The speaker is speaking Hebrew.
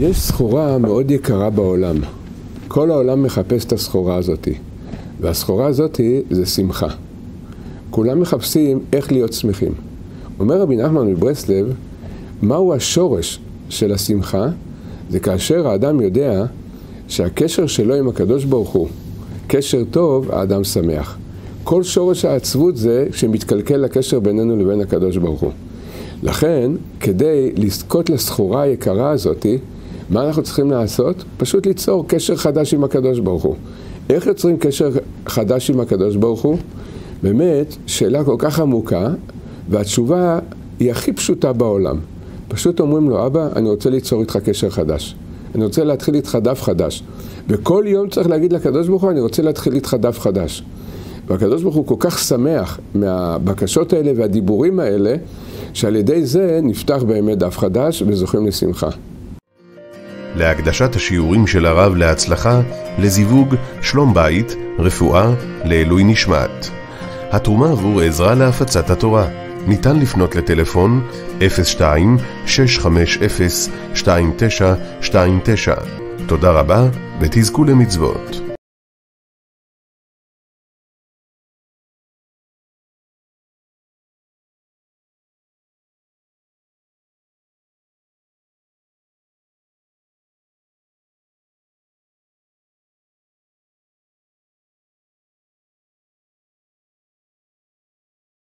יש סחורה מאוד יקרה בעולם. כל העולם מחפש את הסחורה הזאת. והסחורה הזאת זה שמחה. כולם מחפשים איך להיות שמחים. אומר רבי נחמן מברסלב, מהו השורש של השמחה? זה כאשר האדם יודע שהקשר שלו עם הקדוש ברוך הוא, קשר טוב, האדם שמח. כל שורש העצבות זה שמתקלקל הקשר בינינו לבין הקדוש ברוך הוא. לכן, כדי לזכות לסחורה היקרה הזאתי, מה אנחנו צריכים לעשות? פשוט ליצור קשר חדש עם הקדוש ברוך הוא. איך יוצרים קשר חדש עם הקדוש ברוך הוא? באמת, שאלה כל כך עמוקה, והתשובה היא הכי פשוטה בעולם. פשוט אומרים לו, אבא, אני רוצה ליצור איתך קשר חדש. אני רוצה להתחיל איתך דף חדש. וכל יום צריך להגיד לקדוש ברוך הוא, אני רוצה להתחיל איתך דף חדש. והקדוש ברוך הוא כל כך שמח מהבקשות האלה והדיבורים האלה, שעל ידי זה נפתח באמת דף חדש וזוכים לשמחה. להקדשת השיעורים של הרב להצלחה, לזיווג, שלום בית, רפואה, לעילוי נשמת. התרומה עבור עזרה להפצת התורה. ניתן לפנות לטלפון 02-650-2929. תודה רבה ותזכו למצוות.